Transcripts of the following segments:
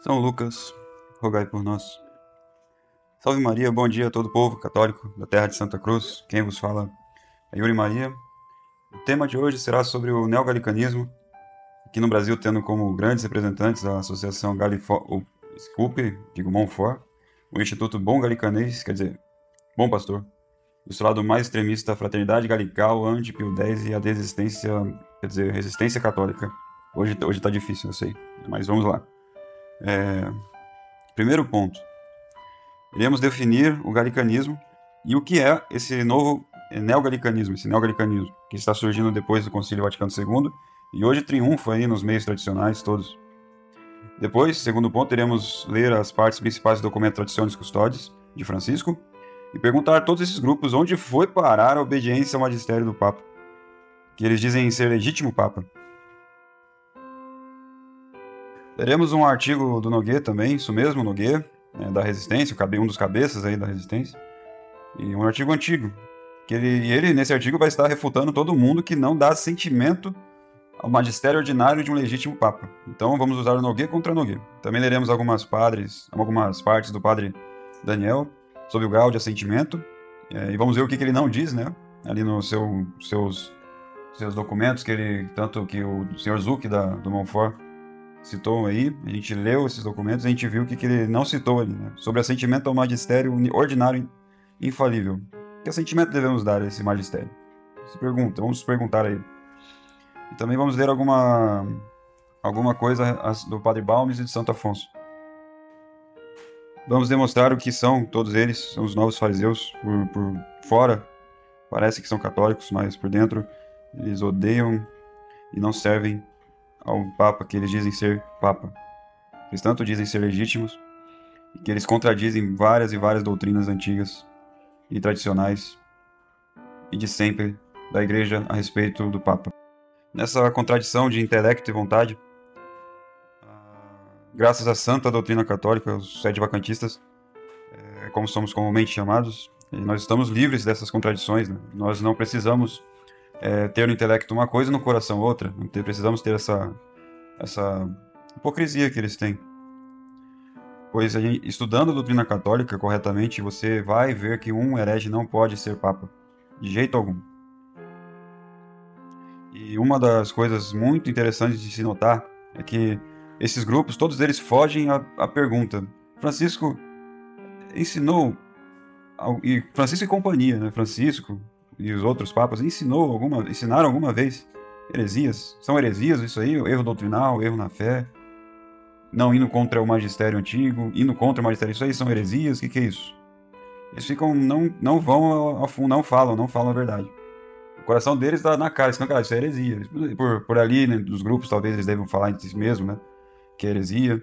São Lucas, rogai por nós. Salve Maria, bom dia a todo o povo católico da terra de Santa Cruz. Quem vos fala é Yuri Maria. O tema de hoje será sobre o neogalicanismo, aqui no Brasil tendo como grandes representantes a Associação Galifo... Desculpe, digo Monfort, o Instituto Bom Galicanês, quer dizer, Bom Pastor, o seu lado mais extremista, a Fraternidade Galical, Anti-Pio X e a desistência, quer dizer, resistência católica. Hoje, hoje tá difícil, eu sei, mas vamos lá. É... Primeiro ponto. Iremos definir o galicanismo e o que é esse novo neogalicanismo, esse neogalicanismo que está surgindo depois do Concílio Vaticano II e hoje triunfa aí nos meios tradicionais todos. Depois, segundo ponto, iremos ler as partes principais do documento Tradições Custódios de Francisco e perguntar a todos esses grupos onde foi parar a obediência ao magistério do Papa, que eles dizem ser legítimo Papa. Teremos um artigo do Noguet também, isso mesmo, Noguet, né, da Resistência, um dos cabeças aí da Resistência, e um artigo antigo, que ele, e ele, nesse artigo, vai estar refutando todo mundo que não dá sentimento ao magistério ordinário de um legítimo Papa. Então vamos usar o Noguet contra Noguet. Também leremos algumas padres, algumas partes do padre Daniel sobre o grau de assentimento, é, e vamos ver o que, que ele não diz, né, ali nos seu, seus, seus documentos, que ele, tanto que o senhor Zuc da, do Montfort citou aí, a gente leu esses documentos, a gente viu o que, que ele não citou ali, né? sobre assentimento ao magistério ordinário infalível. Que assentimento devemos dar a esse magistério? Se pergunta, vamos perguntar aí. E também vamos ler alguma, alguma coisa do Padre Balmes e de Santo Afonso. Vamos demonstrar o que são todos eles, são os novos fariseus, por, por fora parece que são católicos, mas por dentro eles odeiam e não servem ao Papa que eles dizem ser Papa. Eles tanto dizem ser legítimos que eles contradizem várias e várias doutrinas antigas e tradicionais e de sempre da Igreja a respeito do Papa. Nessa contradição de intelecto e vontade, graças à santa doutrina católica, os sete vacantistas, é, como somos comumente chamados, nós estamos livres dessas contradições. Né? Nós não precisamos é, ter no intelecto uma coisa e no coração outra. Precisamos ter essa, essa hipocrisia que eles têm. Pois estudando a doutrina católica corretamente, você vai ver que um herege não pode ser papa, de jeito algum. E uma das coisas muito interessantes de se notar é que esses grupos, todos eles fogem à, pergunta. Francisco ensinou, e Francisco e companhia, né? Francisco, e os outros papas ensinou alguma, ensinaram alguma vez heresias? São heresias isso aí? Erro doutrinal, erro na fé? Não indo contra o magistério antigo, indo contra o magistério, isso aí são heresias? O que, que é isso? Eles ficam, não, não vão ao fundo, não falam, não falam a verdade. O coração deles está na cara, escancarado, isso é heresia. Por, por ali, né, dos grupos, talvez eles devam falar entre si mesmo, né? Que é heresia.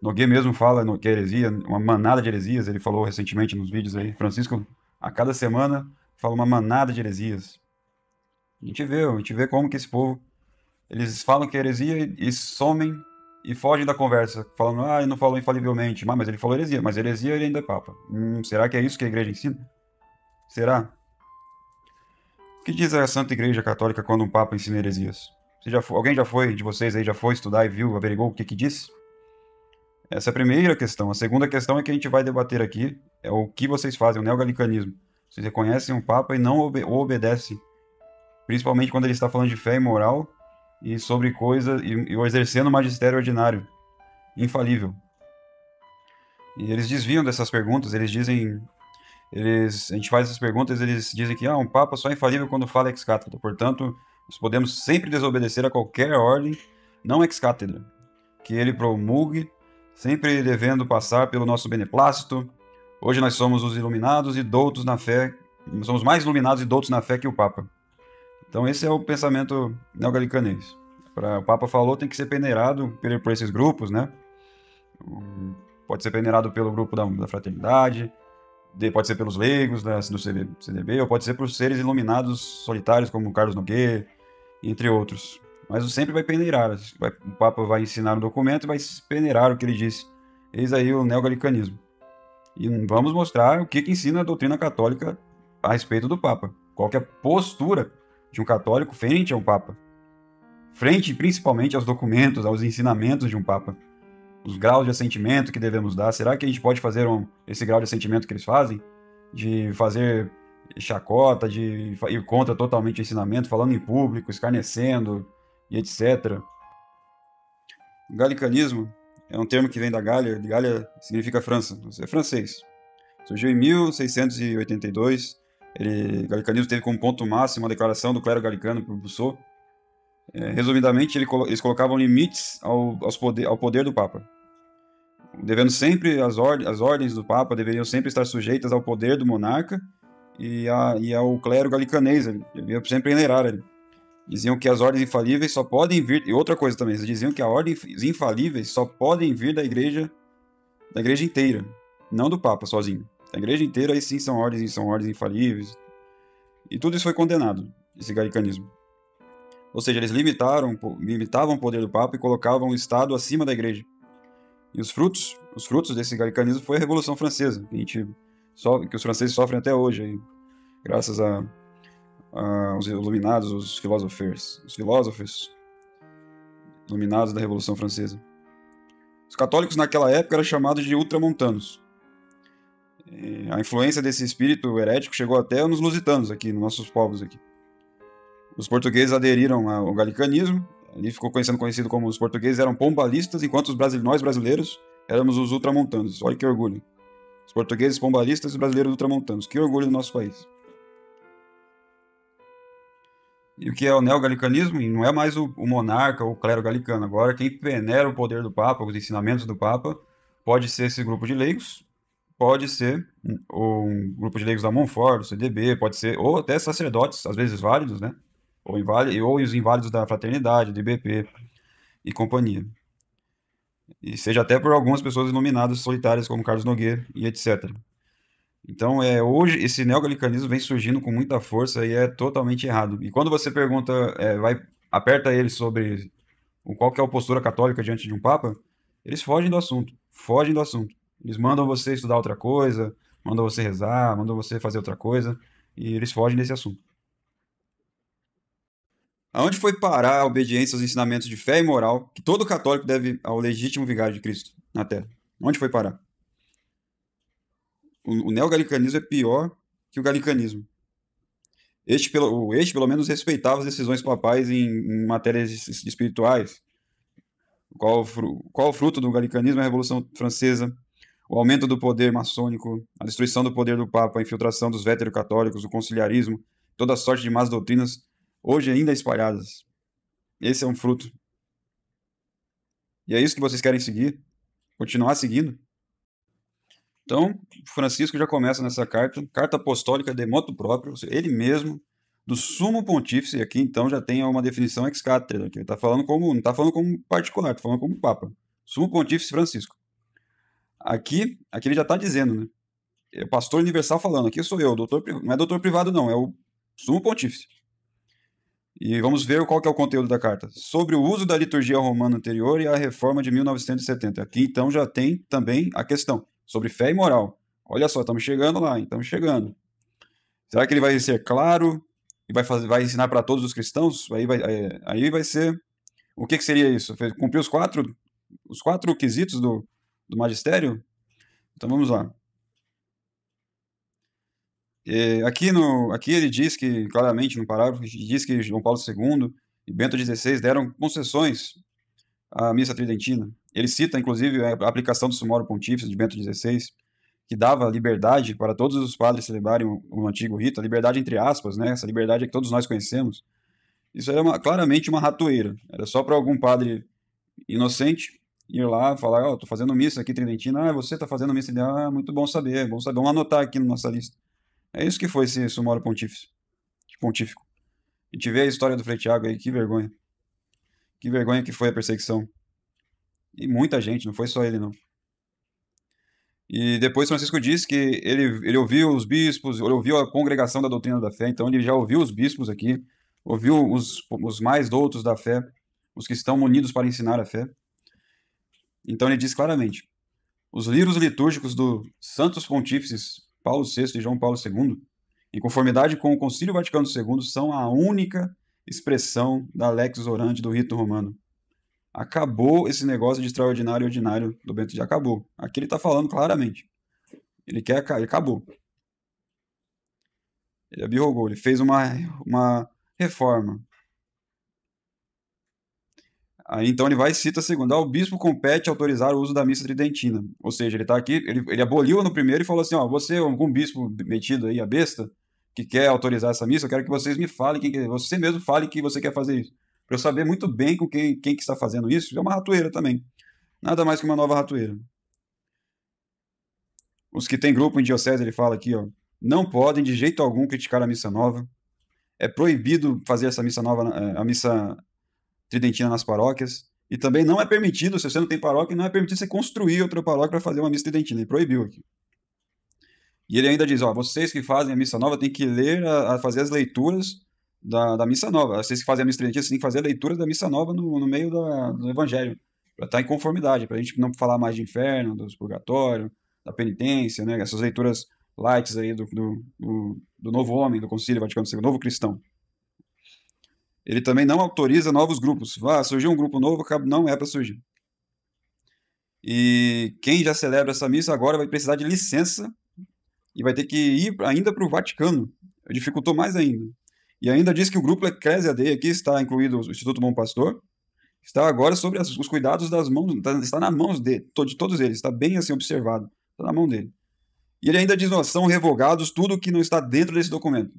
Noguê mesmo fala que é heresia, uma manada de heresias, ele falou recentemente nos vídeos aí. Francisco, a cada semana, fala uma manada de heresias. A gente vê, a gente vê como que esse povo, eles falam que é heresia e, somem e fogem da conversa, falando, ah, ele não falou infalivelmente, mas ele falou heresia, mas heresia ele ainda é papa. Hum, será que é isso que a igreja ensina? Será? O que diz a Santa Igreja Católica quando um papa ensina heresias? Já foi, alguém já foi, de vocês aí, já foi estudar e viu, averigou o que que diz? Essa é a primeira questão. A segunda questão é que a gente vai debater aqui, é o que vocês fazem, o neogalicanismo. Vocês reconhecem o Papa e não o obedecem. Principalmente quando ele está falando de fé e moral e sobre coisas e, e exercendo o magistério ordinário, infalível. E eles desviam dessas perguntas, eles dizem eles, a gente faz essas perguntas, eles dizem que ah, um papa só é infalível quando fala ex cátedra. Portanto, nós podemos sempre desobedecer a qualquer ordem não ex cátedra que ele promulgue, sempre devendo passar pelo nosso beneplácito, Hoje nós somos os iluminados e doutos na fé, somos mais iluminados e doutos na fé que o Papa. Então esse é o pensamento neogalicanês. Para o Papa falou tem que ser peneirado por esses grupos, né? Pode ser peneirado pelo grupo da, da fraternidade, pode ser pelos leigos da, do CDB, ou pode ser por seres iluminados solitários como Carlos Nogueira, entre outros. Mas sempre vai peneirar. Vai, o Papa vai ensinar um documento e vai peneirar o que ele disse. Eis aí o neogalicanismo. E vamos mostrar o que, que ensina a doutrina católica a respeito do Papa. Qual é a postura de um católico frente a um Papa. Frente principalmente aos documentos, aos ensinamentos de um Papa. os graus de assentimento que devemos dar. Será que a gente pode fazer um, esse grau de assentimento que eles fazem? De fazer chacota, de ir contra totalmente o ensinamento, falando em público, escarnecendo e etc. O galicanismo é um termo que vem da Gália, Gália significa França, é francês. Surgiu em 1682, ele, o galicanismo teve como ponto máximo a declaração do clero galicano por Rousseau. É, resumidamente, ele, eles colocavam limites ao, poder, ao poder do Papa. Devendo sempre, as, as ordens do Papa deveriam sempre estar sujeitas ao poder do monarca e, a, e ao clero galicanês, ele devia sempre venerar ele. Diziam que as ordens infalíveis só podem vir. E outra coisa também, eles diziam que as ordens infalíveis só podem vir da igreja, da igreja inteira, não do Papa sozinho. A igreja inteira aí sim são ordens, são ordens infalíveis. E tudo isso foi condenado, esse galicanismo. Ou seja, eles limitaram, limitavam o poder do Papa e colocavam o Estado acima da igreja. E os frutos, os frutos desse galicanismo foi a Revolução Francesa, que, a gente que os franceses sofrem até hoje, aí, graças a ah, os iluminados, os filósofos, os filósofos iluminados da Revolução Francesa. Os católicos naquela época eram chamados de ultramontanos. E a influência desse espírito herético chegou até nos lusitanos aqui, nos nossos povos aqui. Os portugueses aderiram ao galicanismo, ali ficou conhecido, conhecido como os portugueses eram pombalistas, enquanto os brasile... nós brasileiros éramos os ultramontanos. Olha que orgulho. Os portugueses pombalistas e os brasileiros ultramontanos. Que orgulho do nosso país. E o que é o neogalicanismo? Não é mais o, o monarca ou o clero galicano. Agora, quem venera o poder do Papa, os ensinamentos do Papa, pode ser esse grupo de leigos, pode ser um, um grupo de leigos da Monfort, do CDB, pode ser, ou até sacerdotes, às vezes válidos, né? Ou, inválidos, ou os inválidos da fraternidade, do IBP e companhia. E seja até por algumas pessoas iluminadas solitárias, como Carlos Nogueira e etc. Então, é, hoje, esse neogalicanismo vem surgindo com muita força e é totalmente errado. E quando você pergunta, é, vai, aperta eles sobre qual que é a postura católica diante de um papa, eles fogem do assunto, fogem do assunto. Eles mandam você estudar outra coisa, mandam você rezar, mandam você fazer outra coisa, e eles fogem desse assunto. Aonde foi parar a obediência aos ensinamentos de fé e moral que todo católico deve ao legítimo vigário de Cristo na Terra? Onde foi parar? O, neogalicanismo é pior que o galicanismo. Este pelo, este, pelo menos, respeitava as decisões papais em, em matérias espirituais. Qual, qual o fruto do galicanismo? A Revolução Francesa, o aumento do poder maçônico, a destruição do poder do Papa, a infiltração dos veterocatólicos, o conciliarismo, toda sorte de más doutrinas, hoje ainda espalhadas. Esse é um fruto. E é isso que vocês querem seguir? Continuar seguindo? Então, Francisco já começa nessa carta, carta apostólica de moto próprio, ele mesmo, do sumo pontífice, aqui então já tem uma definição ex cátedra, ele está falando como, não está falando como particular, está falando como papa. Sumo pontífice Francisco. Aqui, aqui ele já está dizendo, né? É o pastor universal falando, aqui sou eu, doutor, não é doutor privado não, é o sumo pontífice. E vamos ver qual que é o conteúdo da carta. Sobre o uso da liturgia romana anterior e a reforma de 1970. Aqui então já tem também a questão sobre fé e moral. Olha só, estamos chegando lá, estamos chegando. Será que ele vai ser claro e vai, fazer, vai ensinar para todos os cristãos? Aí vai, é, aí vai ser. O que, que seria isso? Cumprir os quatro, os quatro quesitos do, do magistério? Então vamos lá. É, aqui, no, aqui ele diz que, claramente no parágrafo, diz que João Paulo II e Bento XVI deram concessões à missa tridentina. Ele cita, inclusive, a aplicação do Sumário Pontífice de Bento XVI, que dava liberdade para todos os padres celebrarem o, antigo rito, a liberdade entre aspas, né? essa liberdade que todos nós conhecemos. Isso era uma, claramente uma ratoeira. Era só para algum padre inocente ir lá falar: Ó, oh, estou fazendo missa aqui tridentina. Ah, você está fazendo missa? Ah, muito bom saber, bom saber. Vamos anotar aqui na nossa lista. É isso que foi esse Sumário Pontífice. Pontífico. A gente vê a história do Frei Tiago aí, que vergonha. Que vergonha que foi a perseguição. E muita gente, não foi só ele, não. E depois Francisco disse que ele, ele ouviu os bispos, ele ouviu a congregação da doutrina da fé, então ele já ouviu os bispos aqui, ouviu os, os mais doutos da fé, os que estão munidos para ensinar a fé. Então ele diz claramente: os livros litúrgicos do Santos Pontífices Paulo VI e João Paulo II, em conformidade com o Concílio Vaticano II, são a única expressão da lex orante do rito romano. Acabou esse negócio de extraordinário e ordinário do Bento já acabou. Aqui ele está falando claramente. Ele quer ele acabou. Ele abirrogou, ele fez uma, uma reforma. Aí, então ele vai e cita a segunda. Ao bispo compete autorizar o uso da missa tridentina. Ou seja, ele está aqui, ele, ele aboliu no primeiro e falou assim: ó, você, algum bispo metido aí, a besta, que quer autorizar essa missa, eu quero que vocês me falem, que, você mesmo fale que você quer fazer isso. Para eu saber muito bem com quem, quem que está fazendo isso. É uma ratoeira também. Nada mais que uma nova ratoeira. Os que têm grupo em diocese, ele fala aqui, ó, não podem de jeito algum criticar a missa nova. É proibido fazer essa missa nova, eh, a missa tridentina nas paróquias. E também não é permitido, se você não tem paróquia, não é permitido você construir outra paróquia para fazer uma missa tridentina. Ele proibiu aqui. E ele ainda diz, ó, vocês que fazem a missa nova têm que ler, a, a fazer as leituras da, da missa nova. Vocês que fazem a missa tridentina, vocês têm que fazer a leitura da missa nova no, no meio da, do evangelho. Para estar tá em conformidade, para a gente não falar mais de inferno, dos purgatório, da penitência, né? Essas leituras lights aí do, do, do, do novo homem, do Concílio Vaticano II, novo cristão. Ele também não autoriza novos grupos. Ah, surgiu um grupo novo, não é para surgir. E quem já celebra essa missa agora vai precisar de licença e vai ter que ir ainda para o Vaticano. Dificultou mais ainda. E ainda diz que o grupo Ecclesia Dei aqui está incluído o Instituto Bom Pastor, está agora sobre os cuidados das mãos, está, está na mão de, de todos eles, está bem assim observado, está na mão dele. E ele ainda diz, são revogados tudo que não está dentro desse documento.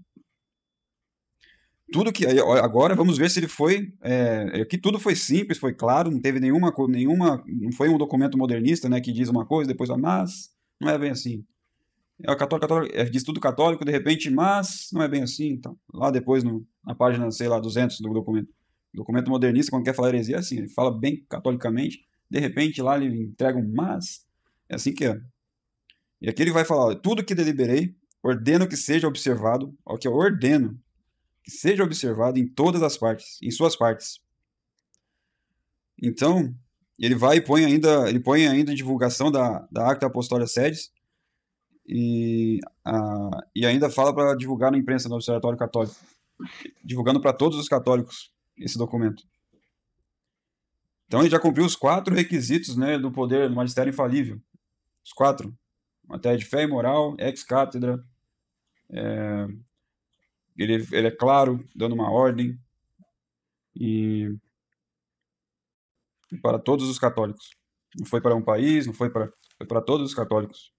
Tudo que. Agora vamos ver se ele foi. É, aqui tudo foi simples, foi claro, não teve nenhuma. nenhuma não foi um documento modernista né, que diz uma coisa, depois, mas não é bem assim. É, católico, católico, é, diz tudo católico, de repente, mas não é bem assim. Então, lá depois, no, na página, sei lá, 200 do documento. documento modernista, quando quer falar heresia, é assim, ele fala bem catolicamente, de repente lá ele entrega um mas. É assim que é. E aqui ele vai falar: tudo que deliberei, ordeno que seja observado, o que eu ordeno, que seja observado em todas as partes, em suas partes. Então, ele vai e põe ainda, ele põe ainda a divulgação da, da Acta Apostólica Sedes e, a, e ainda fala para divulgar na imprensa do Observatório Católico, divulgando para todos os católicos esse documento. Então ele já cumpriu os quatro requisitos né, do poder do magistério infalível. Os quatro matéria de fé e moral, ex-cátedra. É, ele, ele é claro, dando uma ordem. E, e para todos os católicos. Não foi para um país, não foi para, foi para todos os católicos.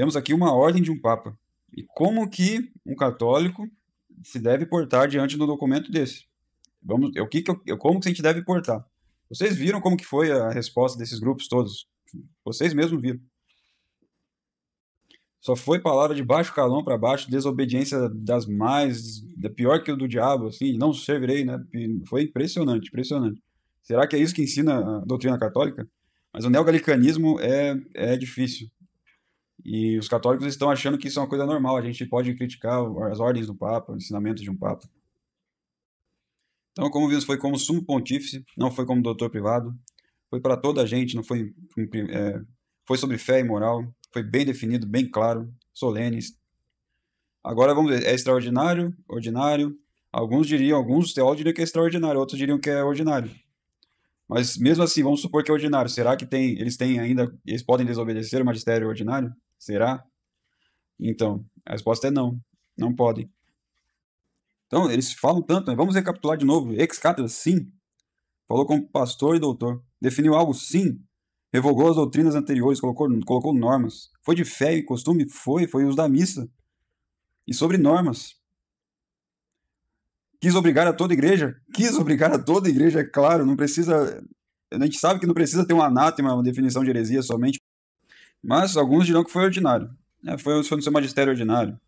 Temos aqui uma ordem de um papa. E como que um católico se deve portar diante do documento desse? Vamos, o que, que como que a gente deve portar? Vocês viram como que foi a resposta desses grupos todos? Vocês mesmos viram. Só foi palavra de baixo calão para baixo, desobediência das mais, da pior que o do diabo, assim, não servirei, né? Foi impressionante, impressionante. Será que é isso que ensina a doutrina católica? Mas o neogalicanismo é, é difícil. E os católicos estão achando que isso é uma coisa normal, a gente pode criticar as ordens do Papa, o ensinamento de um Papa. Então, como vimos, foi como sumo pontífice, não foi como doutor privado, foi para toda a gente, não foi, é, foi sobre fé e moral, foi bem definido, bem claro, solene. Agora vamos ver, é extraordinário, ordinário. Alguns diriam, alguns teólogos diriam que é extraordinário, outros diriam que é ordinário. Mas mesmo assim, vamos supor que é ordinário. Será que tem, eles têm ainda, eles podem desobedecer o magistério ordinário? Será? Então, a resposta é não, não podem. Então, eles falam tanto, né? vamos recapitular de novo. Ex-cátedra, sim. Falou como pastor e doutor. Definiu algo? Sim. Revogou as doutrinas anteriores, colocou, colocou normas. Foi de fé e costume? Foi, foi uso da missa. E sobre normas. Quis obrigar a toda igreja? Quis obrigar a toda igreja, é claro, não precisa. A gente sabe que não precisa ter um anátema, uma definição de heresia somente. Mas alguns dirão que foi ordinário. É, foi, foi no seu magistério ordinário.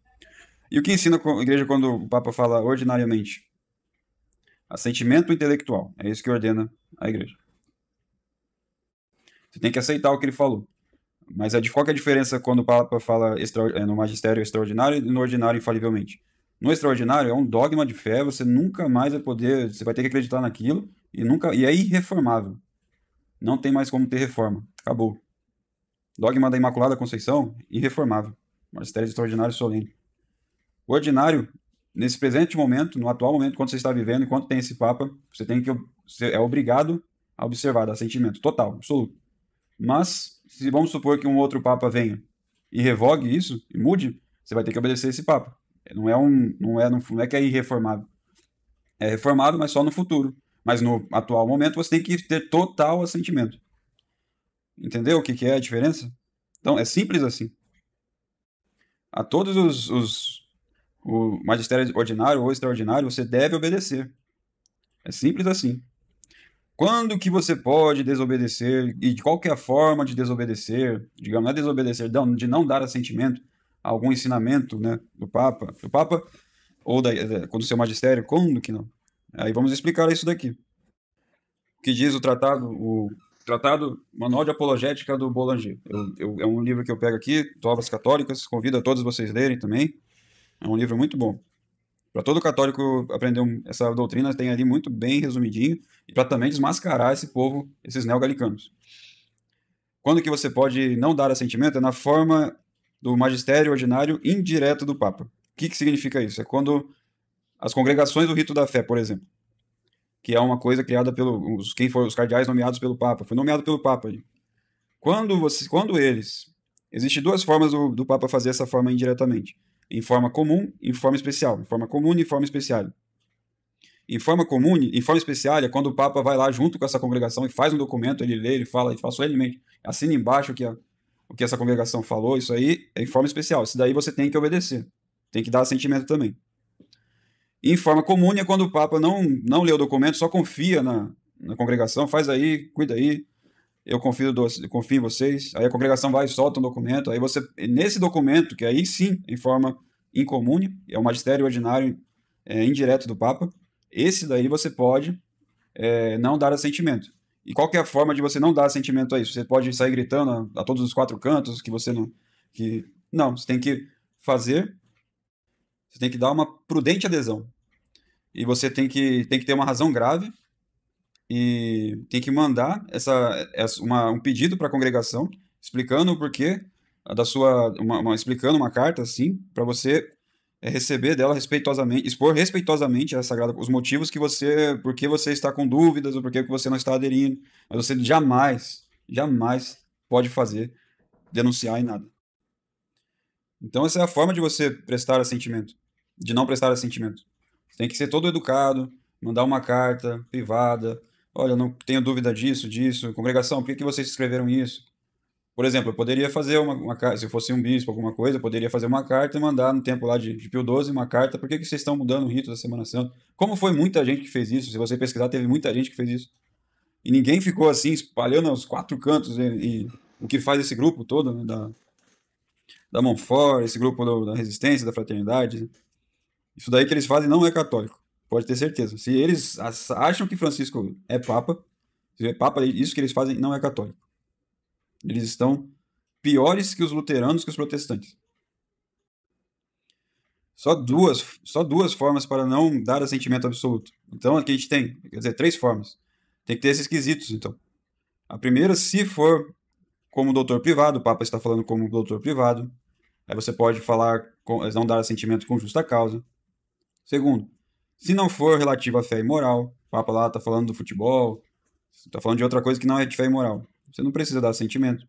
E o que ensina a igreja quando o Papa fala ordinariamente? Assentimento intelectual. É isso que ordena a igreja. Você tem que aceitar o que ele falou. Mas é de qual é a diferença quando o Papa fala extra, é, no magistério extraordinário e no ordinário infalivelmente? No extraordinário é um dogma de fé, você nunca mais vai poder, você vai ter que acreditar naquilo e nunca e é irreformável. Não tem mais como ter reforma. Acabou. Dogma da Imaculada Conceição, irreformável. Magistério extraordinário solene. O ordinário nesse presente momento, no atual momento, quando você está vivendo, enquanto tem esse Papa, você tem que você é obrigado a observar, dar sentimento total, absoluto. Mas, se vamos supor que um outro Papa venha e revogue isso, e mude, você vai ter que obedecer esse Papa. Não é um, não é, não é que é irreformado. É reformado, mas só no futuro. Mas no atual momento você tem que ter total assentimento. Entendeu o que, que é a diferença? Então, é simples assim. A todos os, os o magistério ordinário ou extraordinário, você deve obedecer. É simples assim. Quando que você pode desobedecer e de qualquer forma de desobedecer, digamos, não é desobedecer, de não dar assentimento a algum ensinamento né, do Papa, do Papa ou da, do seu magistério, quando que não? Aí vamos explicar isso daqui. O que diz o tratado, o tratado Manual de Apologética do Boulanger. Eu, eu, é um livro que eu pego aqui, obras católicas, convido a todos vocês lerem também. É um livro muito bom. Para todo católico aprender essa doutrina, tem ali muito bem resumidinho, e para também desmascarar esse povo, esses neogalicanos. Quando que você pode não dar assentimento? É na forma do magistério ordinário indireto do Papa. O que, que significa isso? É quando as congregações do rito da fé, por exemplo, que é uma coisa criada pelos quem foram os cardeais nomeados pelo Papa, foi nomeado pelo Papa. Quando você, quando eles, existem duas formas do, do Papa fazer essa forma indiretamente, em forma comum e em forma especial, em forma comum e em forma especial. Em forma comum, em forma especial, é quando o Papa vai lá junto com essa congregação e faz um documento, ele lê, ele fala, ele fala solenemente, assina embaixo o que, a, o que essa congregação falou, isso aí é em forma especial. Isso daí você tem que obedecer, tem que dar assentimento também. Em forma comum é quando o Papa não, não lê o documento, só confia na, na congregação, faz aí, cuida aí, eu confio, do, confio em vocês. Aí a congregação vai e solta um documento. Aí você, nesse documento, que aí sim, em forma incomune, é o magistério ordinário é, indireto do Papa, esse daí você pode é, não dar assentimento. E qual é a forma de você não dar assentimento a isso? Você pode sair gritando a, a todos os quatro cantos que você não. Que, não, você tem que fazer você tem que dar uma prudente adesão. E você tem que, tem que ter uma razão grave e tem que mandar essa, essa uma, um pedido para a congregação explicando o porquê da sua uma, uma explicando uma carta assim para você é, receber dela respeitosamente expor respeitosamente a sagrada os motivos que você por que você está com dúvidas ou por que você não está aderindo. Mas você jamais jamais pode fazer denunciar em nada. Então essa é a forma de você prestar assentimento de não prestar assentimento. Você tem que ser todo educado, mandar uma carta privada. Olha, não tenho dúvida disso, disso. Congregação, por que, que vocês escreveram isso? Por exemplo, eu poderia fazer uma, uma se eu fosse um bispo, alguma coisa, eu poderia fazer uma carta e mandar no tempo lá de, de Pio XII uma carta. Por que, que vocês estão mudando o rito da Semana Santa? Como foi muita gente que fez isso? Se você pesquisar, teve muita gente que fez isso. E ninguém ficou assim, espalhando aos quatro cantos e, e o que faz esse grupo todo, né, da, da Monfort, esse grupo do, da resistência, da fraternidade. Isso daí que eles fazem não é católico. Pode ter certeza. Se eles acham que Francisco é papa, se é papa, isso que eles fazem não é católico. Eles estão piores que os luteranos, que os protestantes. Só duas, só duas formas para não dar assentimento absoluto. Então aqui a gente tem, quer dizer, três formas. Tem que ter esses quesitos, então. A primeira, se for como doutor privado, o Papa está falando como doutor privado, aí você pode falar, não dar assentimento com justa causa. Segundo, se não for relativo à fé e moral, o Papa lá está falando do futebol, está falando de outra coisa que não é de fé e moral, você não precisa dar sentimento.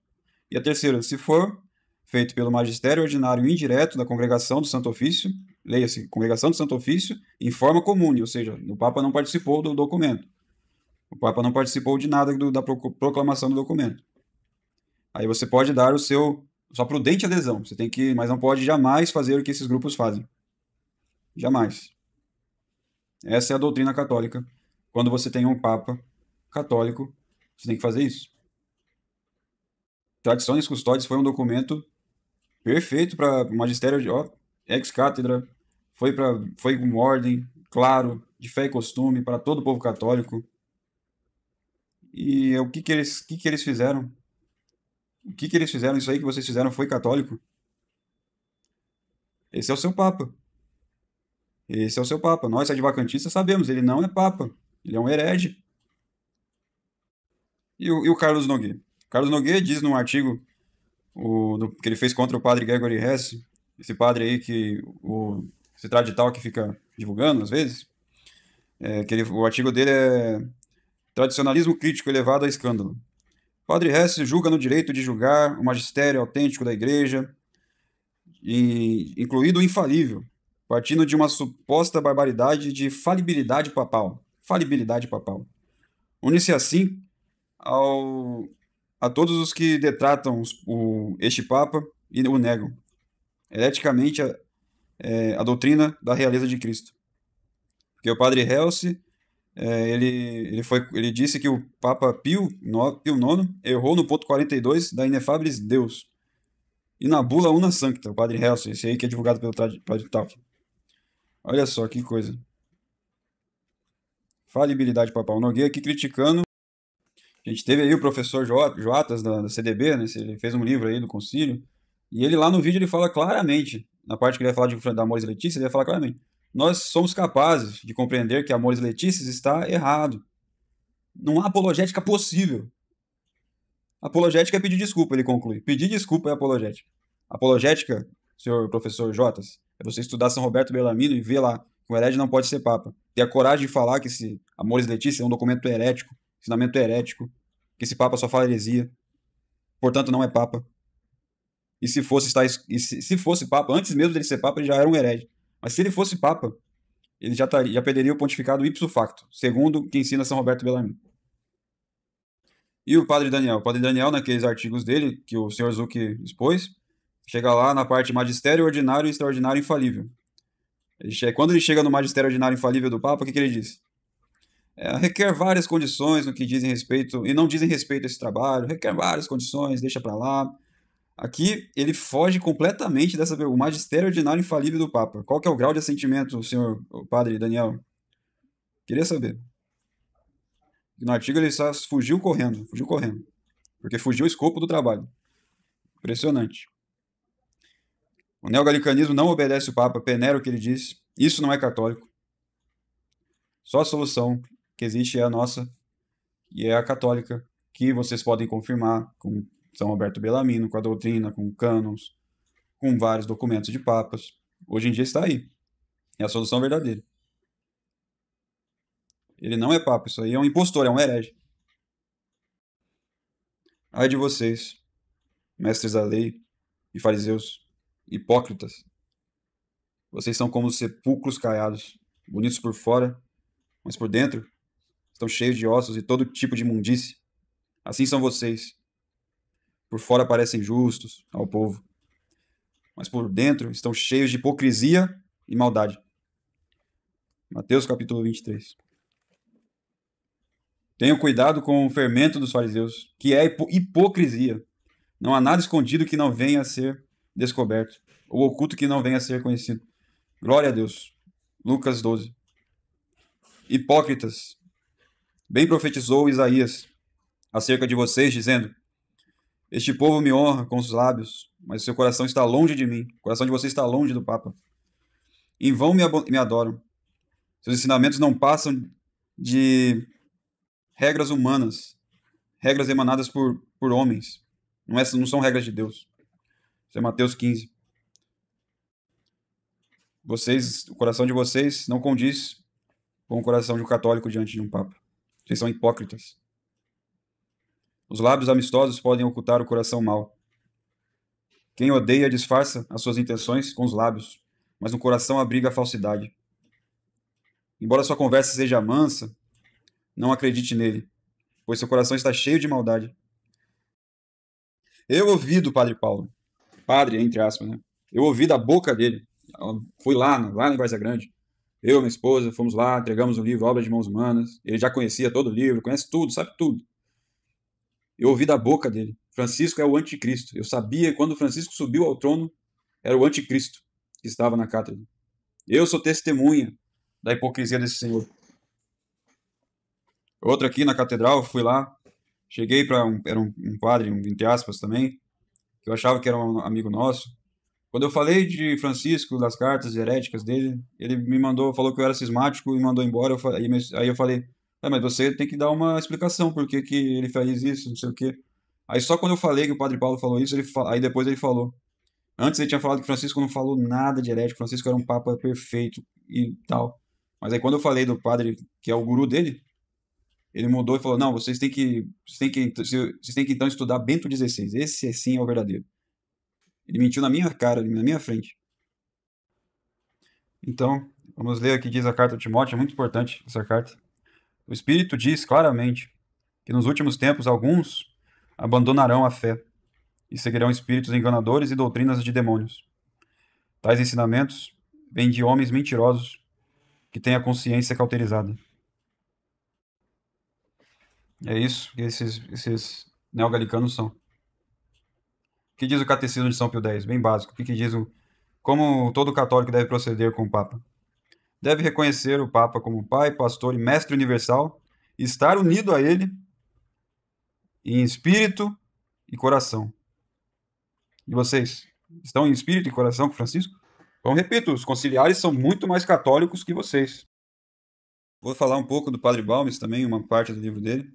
E a terceira, se for feito pelo magistério ordinário indireto da congregação do Santo Ofício, leia-se, congregação do Santo Ofício, em forma comum, ou seja, o Papa não participou do documento. O Papa não participou de nada do, da proclamação do documento. Aí você pode dar o seu sua prudente adesão. Você tem que, mas não pode jamais fazer o que esses grupos fazem. Jamais. Essa é a doutrina católica. Quando você tem um Papa católico, você tem que fazer isso. Tradições Custódias foi um documento perfeito para o magistério de ex-cátedra, foi para foi com ordem, claro, de fé e costume para todo o povo católico. E o que que eles, que que eles fizeram? O que que eles fizeram? Isso aí que vocês fizeram foi católico? Esse é o seu Papa. Esse é o seu Papa. Nós, advocantistas, sabemos, ele não é Papa. Ele é um herege. E o, e o Carlos Nogueira? Carlos Nogueira diz num artigo o, do, que ele fez contra o padre Gregory Hess, esse padre aí que o, esse tradital que fica divulgando às vezes. É, que ele, o artigo dele é Tradicionalismo crítico elevado a escândalo. Padre Hess julga no direito de julgar o magistério autêntico da Igreja, e, incluído o infalível, partindo de uma suposta barbaridade de falibilidade papal. Falibilidade papal. Une-se assim ao, a todos os que detratam o, este Papa e o negam, hereticamente, a, é, a doutrina da realeza de Cristo. Porque o padre Helsi é, ele, ele, foi, ele disse que o Papa Pio, no, Pio IX errou no ponto 42 da Inefabilis Deus. E na bula Una Sancta, o padre Helsi, esse aí que é divulgado pelo padre Talk. Olha só que coisa. Falibilidade papal. Nogueira aqui criticando. A gente teve aí o professor Joatas da, da CDB, né? Ele fez um livro aí do concílio. E ele lá no vídeo ele fala claramente, na parte que ele vai falar de Amores Letícia, ele vai falar claramente nós somos capazes de compreender que Amores Letícias está errado. Não há apologética possível. Apologética é pedir desculpa, ele conclui. Pedir desculpa é apologética. Apologética, senhor professor Jotas, é você estudar São Roberto Bellarmino e ver lá que o herege não pode ser papa. Ter a coragem de falar que esse Amores Letícia é um documento herético, ensinamento herético, que esse papa só fala heresia, portanto não é papa. E se fosse, está, se, se fosse papa, antes mesmo dele ser papa, ele já era um herege. Mas se ele fosse papa, ele já, taria, já perderia o pontificado ipso facto, segundo que ensina São Roberto Bellarmine. E o padre Daniel? O padre Daniel, naqueles artigos dele, que o senhor Zucchi expôs, chega lá na parte magistério ordinário e extraordinário infalível. Quando ele chega no magistério ordinário infalível do Papa, o que, que ele diz? É, requer várias condições no que dizem respeito, e não dizem respeito a esse trabalho, requer várias condições, deixa para lá. Aqui ele foge completamente dessa o magistério ordinário infalível do Papa. Qual que é o grau de assentimento, senhor o padre Daniel? Queria saber. No artigo ele só fugiu correndo, fugiu correndo, porque fugiu o escopo do trabalho. Impressionante. O neogalicanismo não obedece o Papa, penera o que ele diz. Isso não é católico. Só a solução que existe é a nossa, e é a católica, que vocês podem confirmar com são Roberto Bellarmino, com a doutrina, com cânons, com vários documentos de papas. Hoje em dia está aí. É a solução verdadeira. Ele não é papa, isso aí é um impostor, é um herege. Ai de vocês, mestres da lei e fariseus, hipócritas. Vocês são como sepulcros caiados, bonitos por fora, mas por dentro estão cheios de ossos e todo tipo de imundície. Assim são vocês. Por fora parecem justos ao povo, mas por dentro estão cheios de hipocrisia e maldade. Mateus capítulo 23. Tenham cuidado com o fermento dos fariseus, que é hipocrisia. Não há nada escondido que não venha a ser descoberto, ou oculto que não venha a ser conhecido. Glória a Deus. Lucas 12. Hipócritas. Bem profetizou Isaías acerca de vocês, dizendo: este povo me honra com os lábios, mas seu coração está longe de mim. O coração de vocês está longe do Papa. Em vão me, me adoram. Seus ensinamentos não passam de regras humanas, regras emanadas por, por homens. Não, é, não são regras de Deus. Isso é Mateus 15. Vocês, o coração de vocês não condiz com o coração de um católico diante de um papa. Vocês são hipócritas. Os lábios amistosos podem ocultar o coração mau. Quem odeia disfarça as suas intenções com os lábios, mas no coração abriga a falsidade. Embora sua conversa seja mansa, não acredite nele, pois seu coração está cheio de maldade. Eu ouvi do Padre Paulo, padre, entre aspas, né? Eu ouvi da boca dele. Fui lá, lá em Várzea Grande. Eu e minha esposa fomos lá, entregamos o livro Obra de Mãos Humanas. Ele já conhecia todo o livro, conhece tudo, sabe tudo. Eu ouvi da boca dele. Francisco é o anticristo. Eu sabia quando Francisco subiu ao trono, era o anticristo que estava na cátedra. Eu sou testemunha da hipocrisia desse senhor. Outro aqui na catedral, fui lá, cheguei para um, era um, um padre, um, entre aspas também, que eu achava que era um amigo nosso. Quando eu falei de Francisco, das cartas heréticas dele, ele me mandou, falou que eu era cismático e mandou embora. Eu, aí eu falei, é, mas você tem que dar uma explicação por que, que ele fez isso, não sei o quê. Aí só quando eu falei que o Padre Paulo falou isso, ele, aí depois ele falou. Antes ele tinha falado que Francisco não falou nada de herético, Francisco era um papa perfeito e tal. Mas aí quando eu falei do padre que é o guru dele, ele mudou e falou: "Não, vocês têm que vocês têm que vocês têm que então estudar Bento XVI. Esse sim é o verdadeiro." Ele mentiu na minha cara, na minha frente. Então, vamos ler o que diz a carta de Timóteo, é muito importante essa carta. O Espírito diz claramente que nos últimos tempos alguns abandonarão a fé e seguirão espíritos enganadores e doutrinas de demônios. Tais ensinamentos vêm de homens mentirosos que têm a consciência cauterizada. É isso que esses, esses neogalicanos são. O que diz o Catecismo de São Pio X? Bem básico. O que, que diz o. Como todo católico deve proceder com o Papa? Deve reconhecer o Papa como pai, pastor e mestre universal estar unido a ele em espírito e coração. E vocês? Estão em espírito e coração com Francisco? Então, repito, os conciliares são muito mais católicos que vocês. Vou falar um pouco do Padre Balmes também, uma parte do livro dele.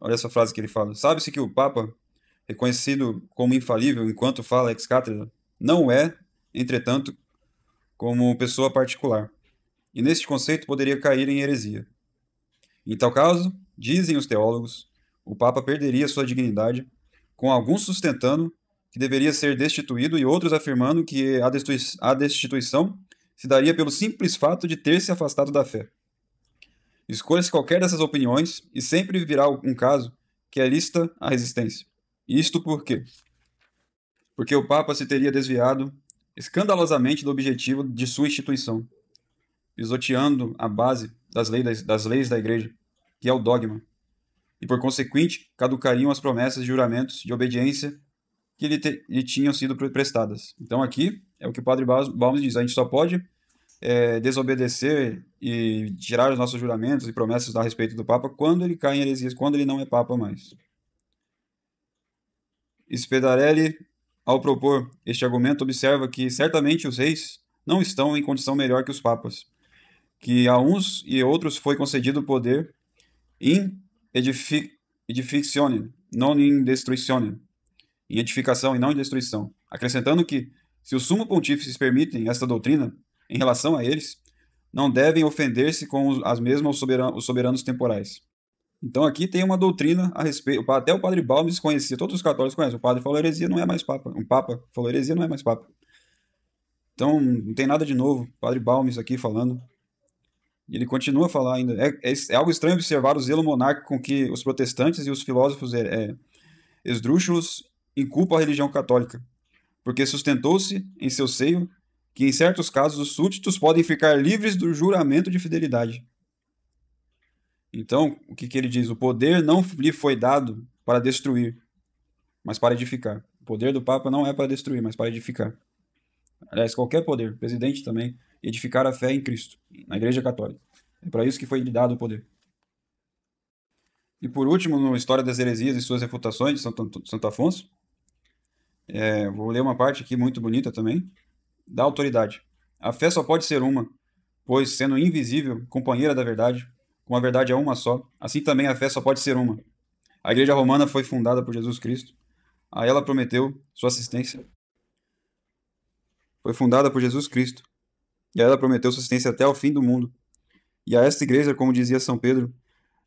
Olha essa frase que ele fala. Sabe-se que o Papa, reconhecido como infalível enquanto fala ex cátedra, não é, entretanto, como pessoa particular. E neste conceito poderia cair em heresia. Em tal caso, dizem os teólogos, o Papa perderia sua dignidade, com alguns sustentando que deveria ser destituído e outros afirmando que a destituição se daria pelo simples fato de ter se afastado da fé. Escolha-se qualquer dessas opiniões e sempre virá um caso que é lista a resistência. Isto por quê? Porque o Papa se teria desviado escandalosamente do objetivo de sua instituição, pisoteando a base das leis, das leis da Igreja, que é o dogma, e por consequente caducariam as promessas de juramentos de obediência que lhe, te, lhe tinham sido prestadas. Então aqui é o que o Padre Balmes diz: a gente só pode é, desobedecer e tirar os nossos juramentos e promessas a respeito do Papa quando ele cai em heresias, quando ele não é Papa mais. Spedarelli, ao propor este argumento, observa que certamente os reis não estão em condição melhor que os papas, que a uns e outros foi concedido o poder in edific edificatione, non in em edificação e não em destruição, acrescentando que, se os sumo pontífices permitem esta doutrina em relação a eles, não devem ofender-se com as mesmas os soberanos temporais. Então aqui tem uma doutrina a respeito. Até o padre Balmes conhecia, todos os católicos conhecem. O padre falou heresia não é mais papa. Um papa falou heresia não é mais papa. Então não tem nada de novo. O padre Balmes aqui falando. E ele continua a falar ainda. É, é, é, algo estranho observar o zelo monárquico com que os protestantes e os filósofos é, é esdrúxulos inculpa a religião católica, porque sustentou-se em seu seio que, em certos casos, os súditos podem ficar livres do juramento de fidelidade. Então, o que, que ele diz? O poder não lhe foi dado para destruir, mas para edificar. O poder do Papa não é para destruir, mas para edificar. Aliás, qualquer poder, presidente também, edificar a fé em Cristo, na Igreja Católica. É para isso que foi lhe dado o poder. E por último, no História das Heresias e suas refutações de Santo, Santo Afonso, é, vou ler uma parte aqui muito bonita também. Da autoridade. A fé só pode ser uma, pois, sendo invisível, companheira da verdade, como a verdade é uma só, assim também a fé só pode ser uma. A Igreja Romana foi fundada por Jesus Cristo. A ela prometeu sua assistência. Foi fundada por Jesus Cristo. E a ela prometeu sua assistência até o fim do mundo. E a esta igreja, como dizia São Pedro,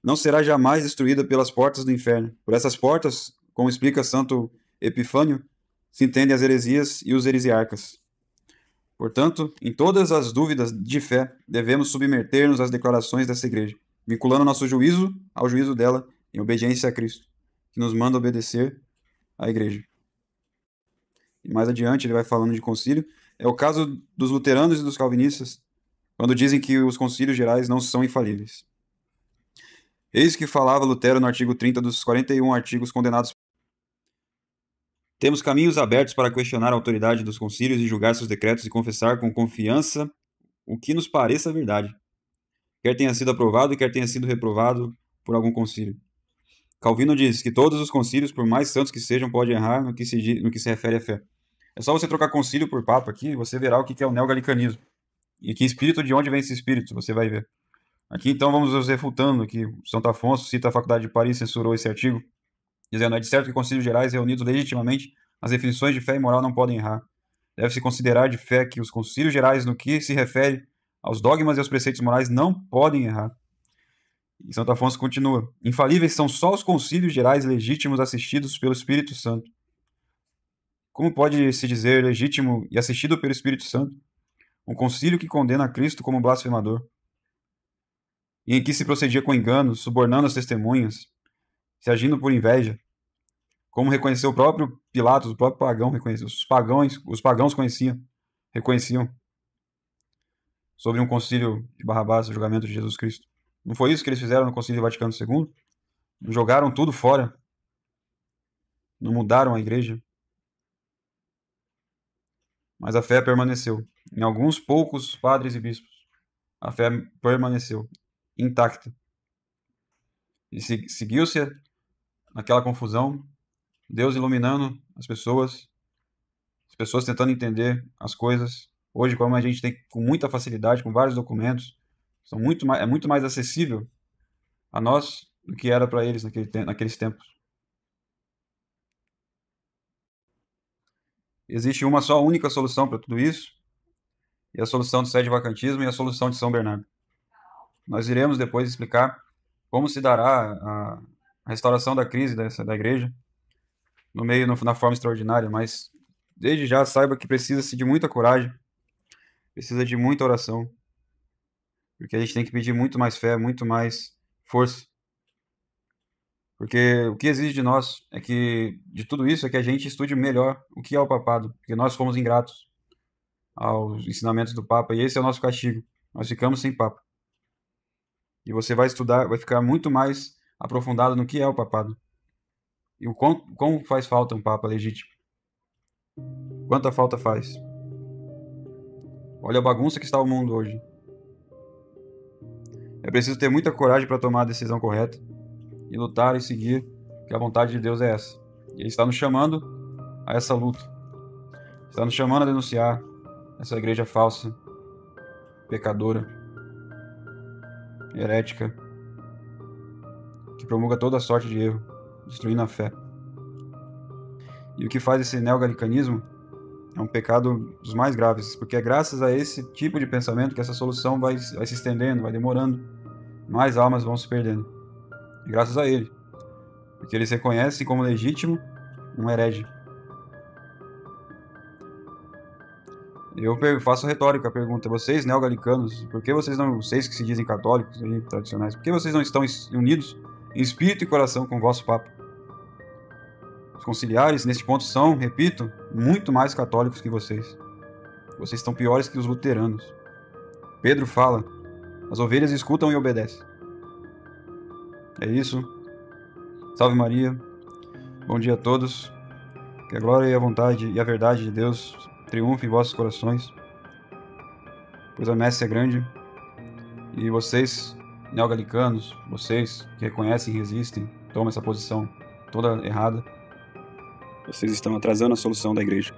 não será jamais destruída pelas portas do inferno. Por essas portas, como explica Santo Epifânio, se entendem as heresias e os heresiarcas. Portanto, em todas as dúvidas de fé, devemos submeter-nos às declarações dessa igreja, vinculando nosso juízo ao juízo dela em obediência a Cristo, que nos manda obedecer à igreja. E mais adiante ele vai falando de concílio. É o caso dos luteranos e dos calvinistas, quando dizem que os concílios gerais não são infalíveis. Eis que falava Lutero no artigo 30 dos 41 artigos condenados temos caminhos abertos para questionar a autoridade dos concílios e julgar seus decretos e confessar com confiança o que nos pareça verdade, quer tenha sido aprovado, quer tenha sido reprovado por algum concílio. Calvino diz que todos os concílios, por mais santos que sejam, podem errar no que se, no que se refere à fé. É só você trocar concílio por papa aqui e você verá o que é o neogalicanismo. E que espírito, de onde vem esse espírito, você vai ver. Aqui então vamos refutando que Santo Afonso cita a Faculdade de Paris, censurou esse artigo, dizendo: é de certo que concílios gerais reunidos legitimamente as definições de fé e moral não podem errar. deve-se considerar de fé que os concílios gerais, no que se refere aos dogmas e aos preceitos morais, não podem errar. E Santo Afonso continua: infalíveis são só os concílios gerais legítimos assistidos pelo Espírito Santo. Como pode se dizer legítimo e assistido pelo Espírito Santo? Um concílio que condena Cristo como blasfemador, e em que se procedia com engano, subornando as testemunhas, se agindo por inveja, como reconheceu o próprio Pilatos, o próprio pagão reconheceu, os pagãos, os pagãos conheciam, reconheciam sobre um concílio de Barrabás, o julgamento de Jesus Cristo. Não foi isso que eles fizeram no Concílio Vaticano II? Jogaram tudo fora. Não mudaram a igreja. Mas a fé permaneceu. Em alguns poucos padres e bispos, a fé permaneceu intacta. E seguiu-se naquela confusão, Deus iluminando as pessoas, as pessoas tentando entender as coisas. Hoje, como a gente tem com muita facilidade, com vários documentos, são muito mais, é muito mais acessível a nós do que era para eles naquele, naqueles tempos. Existe uma só única solução para tudo isso, e a solução do sede vacantismo e a solução de São Bernardo. Nós iremos depois explicar como se dará a, a restauração da crise dessa, da igreja, no meio, no, na forma extraordinária, mas desde já saiba que precisa-se de muita coragem, precisa de muita oração, porque a gente tem que pedir muito mais fé, muito mais força. Porque o que exige de nós é que, de tudo isso, é que a gente estude melhor o que é o papado, porque nós fomos ingratos aos ensinamentos do Papa, e esse é o nosso castigo. Nós ficamos sem Papa. E você vai estudar, vai ficar muito mais aprofundado no que é o papado. E o quão, quão faz falta um Papa legítimo. Quanta falta faz. Olha a bagunça que está o mundo hoje. É preciso ter muita coragem para tomar a decisão correta e lutar e seguir, que a vontade de Deus é essa. E Ele está nos chamando a essa luta. Está nos chamando a denunciar essa igreja falsa, pecadora, herética, que promulga toda sorte de erro, destruindo a fé. E o que faz esse neogalicanismo é um pecado dos mais graves, porque é graças a esse tipo de pensamento que essa solução vai, vai se estendendo, vai demorando, mais almas vão se perdendo. E graças a ele, porque eles reconhecem como legítimo um herege. Eu faço retórica a pergunta: vocês neogalicanos, por que vocês não, vocês que se dizem católicos tradicionais, por que vocês não estão unidos em espírito e coração com o vosso Papa? Os conciliares, neste ponto, são, repito, muito mais católicos que vocês. Vocês estão piores que os luteranos. Pedro fala: as ovelhas escutam e obedecem. É isso. Salve Maria. Bom dia a todos. Que a glória e a vontade e a verdade de Deus triunfem em vossos corações. Pois a messe é grande. E vocês, neogalicanos, vocês que reconhecem e resistem, tomam essa posição toda errada vocês estão atrasando a solução da igreja.